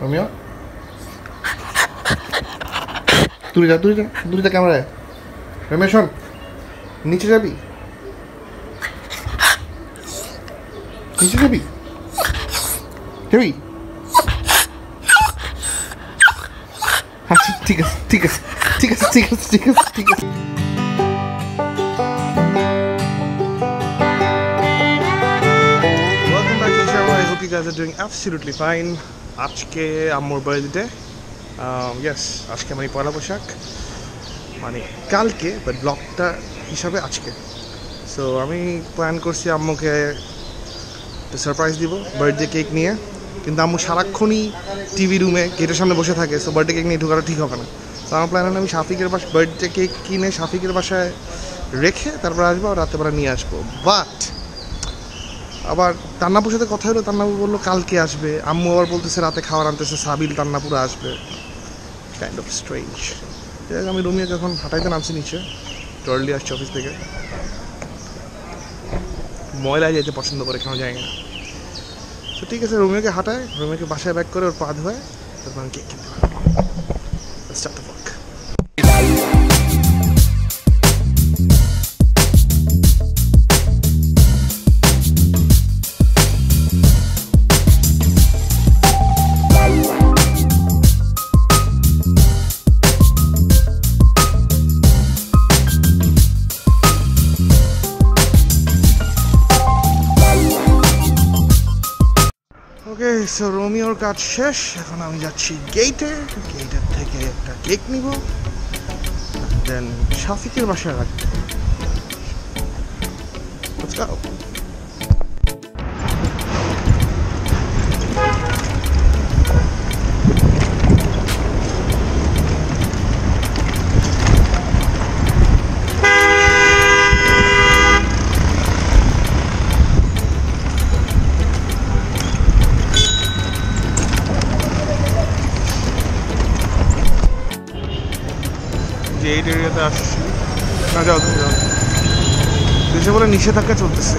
Romeo দূরে যা দূরে যা দূরে যা ক্যামেরায় রোমিও শোন, নিচে যাবি? নিচে যাবি? যাবি? আচ্ছা ঠিক আছে ঠিক আছে ঠিক আছে ঠিক আছে ঠিক আছে ঠিক আছে। Welcome back to the channel. I hope you guys are doing absolutely fine. আজকে আম্মুর বার্থডে ইয়েস আজকে মানে পয়লা বৈশাখ। মানে কালকে বাট ব্লগটা হিসাবে আজকে। সো আমি প্ল্যান করছি আম্মুকে সারপ্রাইজ দিব বার্থডে কেক নিয়ে। কিন্তু আম্মু সারাক্ষণই টিভি রুমে গেটের সামনে বসে থাকে সো বার্থডে কেক নিয়ে ঢোকাটা ঠিক হবে না। তো আমার প্ল্যান হলো আমি শাফিকের বাসা বার্থডে কেক কিনে শাফিকের বাসায় রেখে তারপর আসব, আর রাত্রেবেলা নিয়ে আসব। বাট আবার তান্নাপুর সাথে কথা হলো তান্নাপু বলল, কালকে আসবে। আম্মু আবার বলতেছে, রাতে খাবার আনতেছে, সাবিল তান্নাপুরে আসবে। কাইন্ড অফ স্ট্রেঞ্জ আমি রুমিয়া যখন হাঁটাইতে নামছি নিচে টর্লি আসছে অফিস থেকে। ময়লায় যেতে পছন্দ করে, কেন যায় না। তো ঠিক আছে রুমিয়াকে হাঁটায় রুমিয়াকে বাসায় ব্যাক করে ওর পা ধোয়, তারপর আমি কেক কিনতে পারব। সো রোমিওর কাজ শেষ। এখন আমি যাচ্ছি গেইটে গেইটের থেকে একটা কেক নিব। দেন শাফিকের বাসায় go. নিষেধাজ্ঞা চলতেছে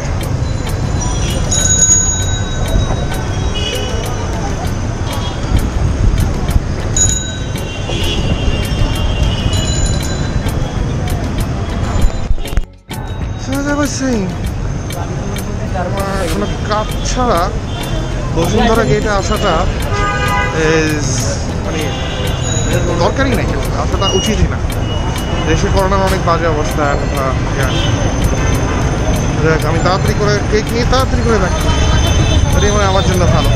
কোনো কাজ ছাড়া বসুন্ধরা গেটে আসাটা মানে দরকারই নাই আসাটা উচিতই না দেশে করোনার অনেক বাজে অবস্থা ইয়া। যাক, আমি তাড়াতাড়ি করে কেক নিয়ে তাড়াতাড়ি করে করি এটাই মানে আমার জন্য ভালো।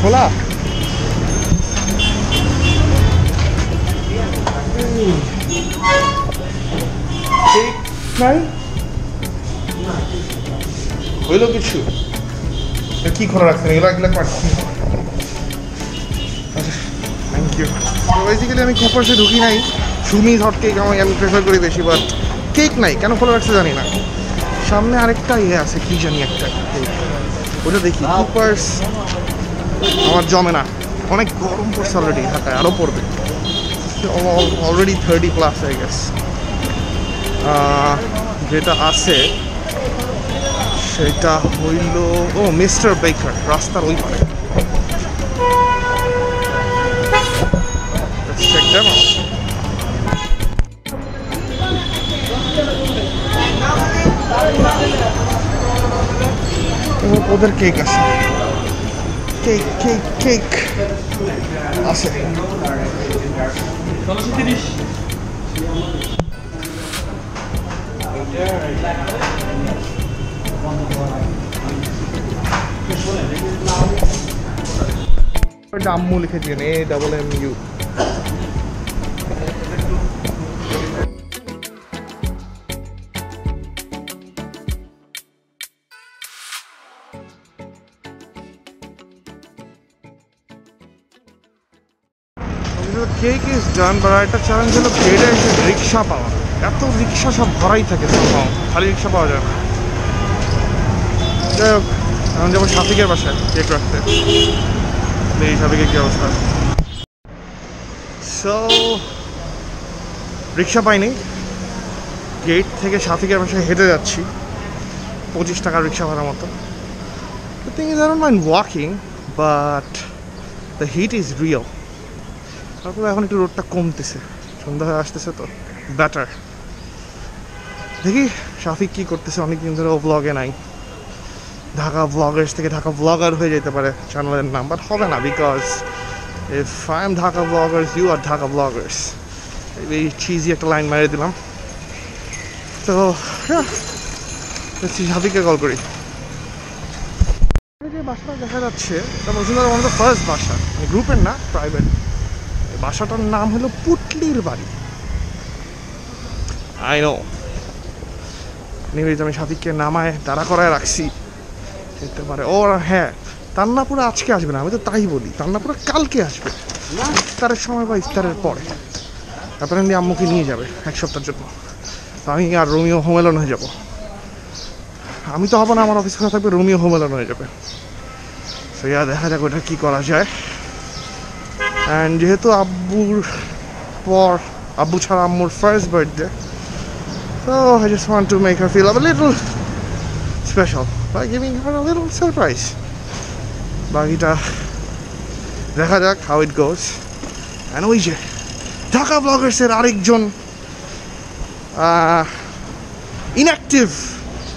খোলা। কেক নাই হইল কিছু? কি খোলা রাখছেন? এগুলো এগুলো পাচ্ছি থ্যাংক ইউ বেসিক্যালি আমি কুপার্সে ঢুকি নাই। সুমিজ হট কেক আমি আমি প্রেফার করি বেশি বাট কেক নাই, কেন খোলা রাখছে জানি না। সামনে আরেকটা ইয়ে আছে, কি জানি একটা। ওটা দেখি কুপার্স আমার জমে না। অনেক গরম পড়ছে অলরেডি ঢাকায় আরও পড়বে। অলরেডি থার্টি প্লাস হয়ে গেছে যেটা আছে, সেটা হইল, ও মিস্টার বেকার রাস্তার ওই পারে। ওদের কেক আছে। কেক কেক কেক আছে। আম্মু লিখেছিলেন a double M U cake is done but একটা চ্যালেঞ্জ হলো পেটে এসে রিক্সা পাওয়া। এত রিক্সা সব ভরাই থাকে somehow। খালি রিক্সা পাওয়া যায় না। যাই হোক এখন যাব শাফিকের বাসায় কেক রাখতে এই শাফিকের কী অবস্থা। সো রিক্সা পাইনি। গেট থেকে শাফিকের বাসায় হেঁটে যাচ্ছি পঁচিশ টাকার রিক্সা ভাড়া মতো। Is, I don't mind walking, but the heat is real. তারপরে এখন একটু রোডটা কমতেছে। সন্ধ্যা হয়ে আসতেছে তো বেটার দেখি শাফিক কি করতেছে, অনেকদিন ধরে ও ব্লগে নাই। ঢাকা ব্লগার্স থেকে ঢাকা ব্লগার হয়ে যেতে পারে চ্যানেলের নাম বাট হবে না because if I am Dhaka vloggers you are Dhaka vloggers এই চিজি একটা লাইন মারিয়ে দিলাম। তো শাফিককে কল করি। যে বাসাটা দেখা যাচ্ছে ওয়ান ফার্স্ট বাসা মানে গ্রুপের না প্রাইভেট বাসাটার নাম হলো পুটলির বাড়ি। আই নো নিবেদিত আমি সাথীকে নামায় তাড়া করায় রাখছি। যেতে পারে। ও হ্যাঁ তান্নাপুরে আজকে আসবে না, আমি তো তাই বলি। তান্নাপুরে কালকে আসবে। ইফতারের সময় বা ইফতারের পরে। তারপরে এমনি আম্মুকে নিয়ে যাবে এক সপ্তাহের জন্য। তো আমি আর রোমিও হোমেলন হয়ে যাব। আমি তো হব না, আমার অফিস খোলা থাকবে, রোমিও হোমেলন হয়ে যাবে। সো ইয়া দেখা যাক ওটা কী করা যায়। অ্যান্ড যেহেতু আব্বুর পর, আব্বু ছাড়া আম্মুর first birthday So I just want to make her feel a little special by giving her a little surprise. বাকিটা দেখা যাক হাউ ইট গোস অ্যান্ড ওই যে ঢাকা ব্লগার্সের আরেকজন ইনঅ্যাক্টিভ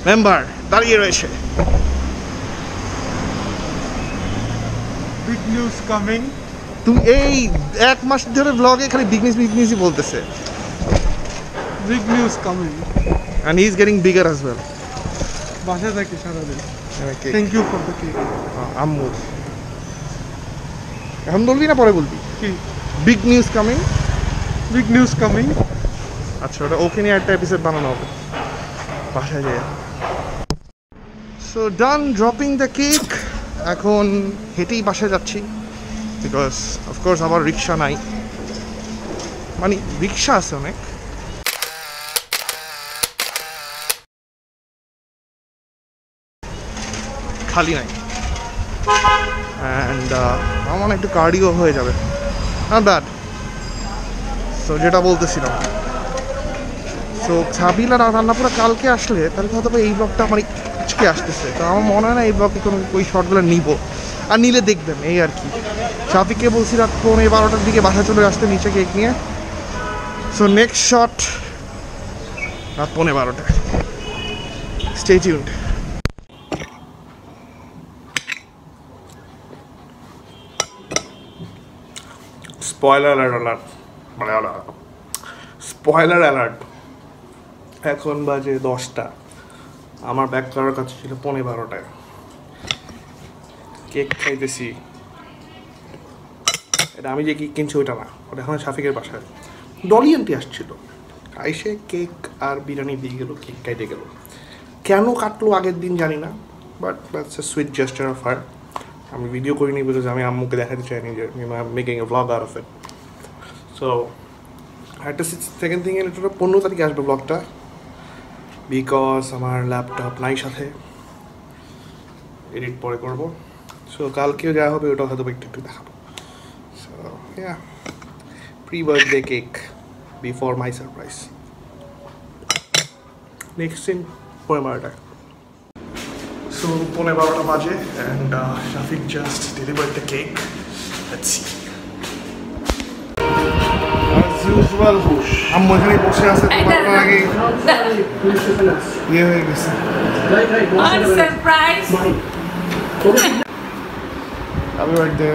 মেম্বার দাঁড়িয়ে রয়েছে Big news coming. তুমি এই এক মাস ধরে ব্লগে খালি বিজনেস বিজনেসই বলতেছে। Big news coming and he is getting bigger as well বাসা থাকি সারাদিন। Thank you for the cake আম্মু। এখন বলবি না পরে বলবি? কি? Big news coming big news coming আচ্ছা ওটা ওকে নিয়ে একটা এপিসোড বানানো হবে। বাসায় যাই। So done dropping the cake এখন হেঁটেই বাসায় যাচ্ছি। বিকজ অফকোর্স আমার রিক্সা নাই। মানে রিক্সা আছে অনেক। খালি নাই। অ্যান্ড আমার একটু কার্ডিও হয়ে যাবে। নট ব্যাড সো যেটা বলতেছিলাম। সো ছাবিল আর রান্নাপুরা কালকে আসলে, তাহলে হয়তো এই ব্লগটা আমার আজকে আসতেছে। তো আমার মনে হয় না এই ব্লগে কোনো ওই শর্টগুলো নিব। আর নিলে দেখবেন, এই আর কি। শাফিককে বলছি রাত পৌনে বারোটার দিকে বাসা চলে আসতে নিচে কেক নিয়ে? সো নেক্সট শট রাত পৌনে বারোটা। স্টে টিউন্ড স্পয়লার অ্যালার্ট মানে স্পয়লার অ্যালার্ট এখন বাজে দশটা। আমার ব্যাক করার কাছে ছিল পনেরো বারোটায়। কেক খাইতেছি। এটা আমি যে কেক কিনছি ওইটা না, ওটা এখন শাফিকের বাসায়। ডলি আন্টি আসছিল। আইসে কেক আর বিরিয়ানি দিয়ে গেলো, কেক কাইটে গেলো। কেন কাটলো আগের দিন জানি না but that's a sweet gesture of her আমি ভিডিও করিনি বিকজ আমি আম্মুকে দেখাতে চাইনি যে making a vlog out of it so একটা সেকেন্ড থিং এটা পনেরো তারিখে আসবে ব্লগটা বিকজ আমার ল্যাপটপ নাই সাথে। এডিট পরে করব। সো কালকেও যা হবে ওটা হয়তো একটু একটু দেখাবো। So yeah pre birthday cake before my surprise next দিন পনেরো বারোটা সো পনেরো বারোটা বাজে and Shafiq just delivered the cake let's see As usual, আম্মু এখানে বসে আছে তোমার আগে ইয়ে হয়ে গেছে On surprise. হ্যাপি বার্থডে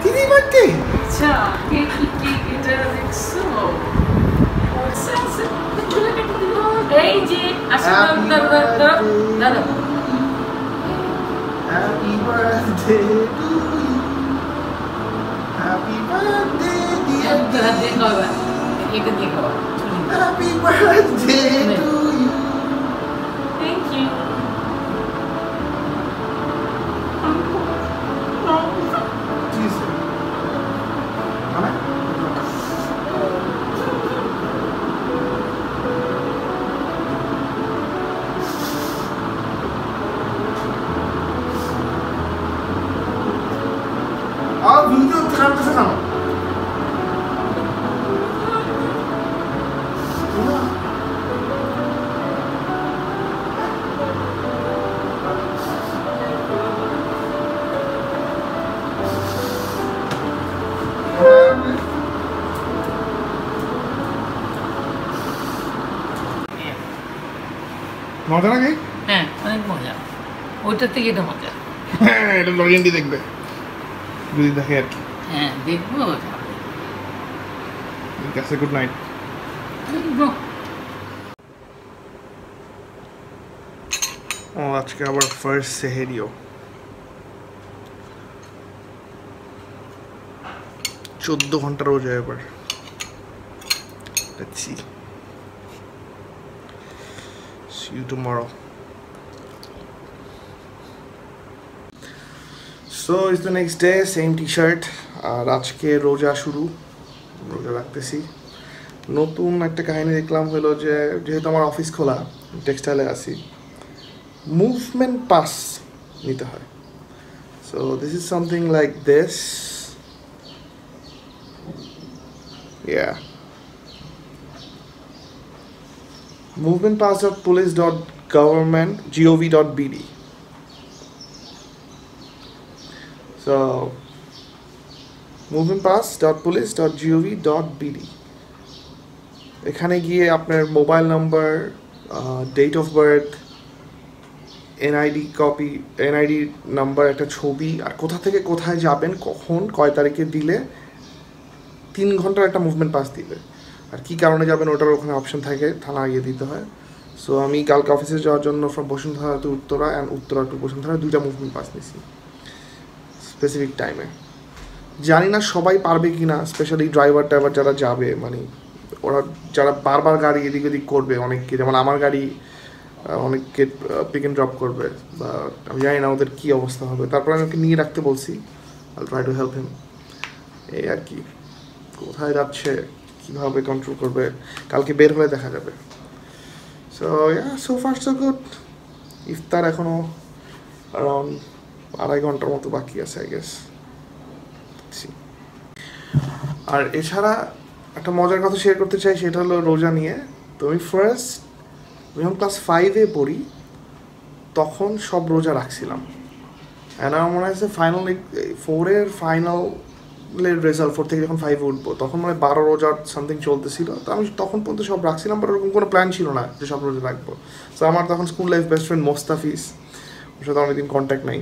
দিদি বার্থডে আচ্ছা কে কি কি এটা দেখছ? এই যে আসলে দাদা দাদা happy birthday to you happy birthday dear দাদা দেখো এটা দেখো। হ্যাপি বার্থডে টু মজা লাগে হ্যাঁ অনেক মজা ওইটার থেকে এটা মজা হ্যাঁ এটা লরিয়েন্টি দেখবে যদি দেখে আর কি হ্যাঁ দেখব ঠিক আছে গুড নাইট দেখব। ও আজকে আবার ফার্স্ট সেহেরিও চোদ্দ ঘণ্টা রোজা এবার Let's see. You tomorrow. So it's the next day, same t-shirt. আর আজকে রোজা শুরু রোজা রাখতেছি নতুন একটা কাহিনী দেখলাম হলো যে যেহেতু আমার অফিস খোলা টেক্সটাইলে আছি মুভমেন্ট পাস নিতে হয় so this is something like this yeah bd so, movement pass dot police dot gov dot bd এখানে গিয়ে আপনার mobile number date of birth NID copy NID number একটা ছবি, আর কোথা থেকে কোথায় যাবেন, কখন, কয় তারিখে দিলে, তিন ঘণ্টার একটা মুভমেন্ট পাস দিবে। আর কি কারণে যাবেন ওটার ওখানে অপশন থাকে, থানা গিয়ে দিতে হয়। সো আমি কালকে অফিসে যাওয়ার জন্য from Bashundhara to Uttara and Uttara to Bashundhara দুইটা মুভমেন্ট পাস নিছি স্পেসিফিক টাইমে জানি না সবাই পারবে কি না স্পেশালি ড্রাইভার টাইভার যারা যাবে মানে ওরা যারা বারবার গাড়ি এদিক ওদিক করবে অনেককে, যেমন আমার গাড়ি অনেককে পিক অ্যান্ড ড্রপ করবে, বা আমি জানি না ওদের কী অবস্থা হবে। তারপর আমি ওকে নিয়ে রাখতে বলছি I try to help him এই আর কি, কোথায় যাচ্ছে? কীভাবে কন্ট্রোল করবে, কালকে বের হলে দেখা যাবে। So so far so good ইফতার এখনও অ্যারাউন্ড আড়াই ঘণ্টার মতো বাকি আছে আই গেস আর এছাড়া একটা মজার কথা শেয়ার করতে চাই, সেটা হলো রোজা নিয়ে। তো আমি ফার্স্ট যখন ক্লাস ফাইভে পড়ি, তখন সব রোজা রাখছিলাম। অ্যান্ড আমার মনে হয়েছে ফাইনাল ফোরের ফাইনালের রেজাল্ট ফোর থেকে যখন ফাইভে উঠবো, তখন মানে বারো রোজার সামথিং চলতেছিল। তো আমি তখন পর্যন্ত সব রাখছিলাম বাট ওরকম কোনো প্ল্যান ছিল না যে সব রোজা রাখব। তো আমার তখন school life best friend Mustafiz, ওর সাথে অনেকদিন কন্ট্যাক্ট নাই।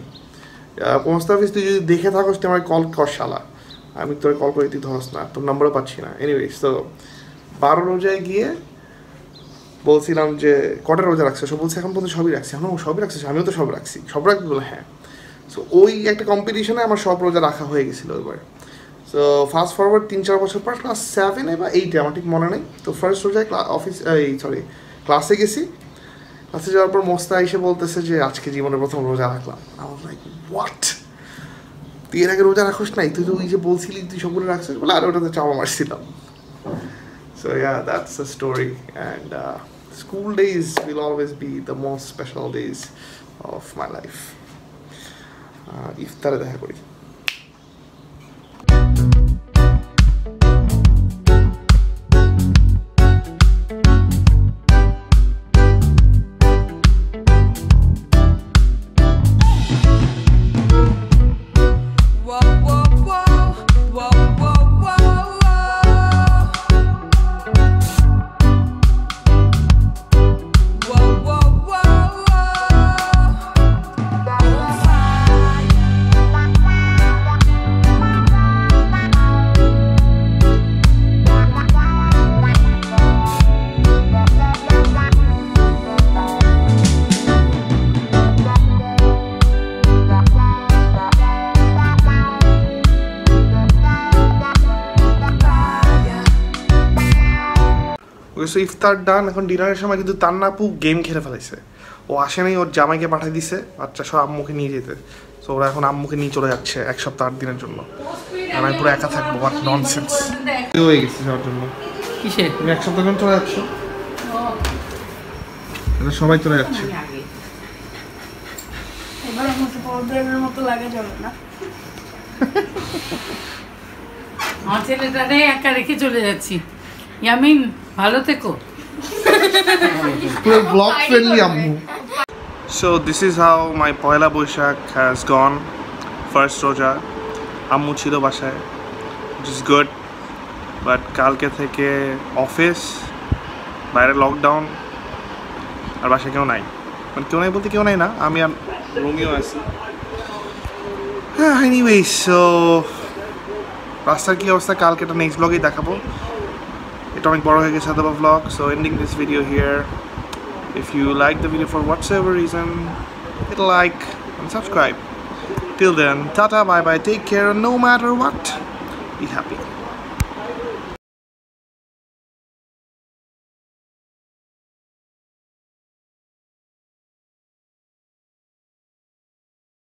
মোস্তাফিজ, তুই যদি দেখে থাকোস, তুই আমাকে কল কর শালা। আমি তোর কল করে তুই ধরস না, তোর নাম্বারও পাচ্ছি না। এনিওয়েজ তো বারো রোজায় গিয়ে বলছিলাম যে, কটা রোজা রাখছে? সব বলছে, এখন পর্যন্ত সবই রাখছি। এখন সবই রাখছিস? আমিও তো সব রাখছি। সব রাখবি হ্যাঁ। সো ওই একটা কম্পিটিশনে আমার সব রোজা রাখা হয়ে গেছিল এবার। সো ফাস্ট ফরওয়ার্ড তিন চার বছর পর ক্লাস সেভেনে বা এইটে আমার ঠিক মনে নেই। তো ফার্স্ট রোজায় অফিস এই সরি ক্লাসে গেছি। ক্লাসে যাওয়ার পর মোস্তা এসে বলতেছে যে আজকে জীবনের প্রথম রোজা রাখলাম। আমার লাইক হোয়াট তুই এর আগে রোজা রাখোস নাই? তুই তো ওই যে বলছিলি তুই সবগুলো রাখছিস? বলে আর ওটাতে চাওয়া মারছিলাম। That's the story. And uh, school days will always be the most special days of my life. Uh, ইফতারে দেখা করি। সো ইফতার ডান এখন ডিনারের সময় কিন্তু তার তান্নাপু গেম খেলে ফেলাইছে। ও আসে নাই ওর জামাইকে পাঠিয়ে দিছে বাচ্চা সব আম্মুকে নিয়ে যেতে। সো ওরা এখন আম্মুকে নিয়ে চলে যাচ্ছে এক সপ্তাহ আট দিনের জন্য। আর আমি পুরো একা থাকব বাট ননসেন্স হয়ে গেছে যাওয়ার জন্য? কিসে তুমি এক সপ্তাহ জন্য চলে যাচ্ছ? এটা সবাই চলে যাচ্ছে। আমি এবার মতো পর্দার মতো লাগা যাবে না। আমার ছেলেটারে একা রেখে চলে যাচ্ছি। ইয়ামিন ভালো থেকো। পুরো ব্লগ ফ্রেন্ডলি আম্মু। So this is how my Pohela Boishakh has gone first রোজা আম্মু ছিল বাসায় ইজ গুড বাট কালকে থেকে অফিস বাইরে লকডাউন আর বাসায় কেউ নাই। মানে কেউ নাই বলতে কেউ নাই না আমি আর রোমিও আছি। হ্যাঁ এনিওয়ে সো রাস্তার কী অবস্থা? কালকে এটা নেক্সট ব্লগেই দেখাবো। Tectonic Borg Sadaba vlog so ending this video here. If you like the video for whatsoever reason hit like and subscribe. Till then tata bye bye take care no matter what be happy.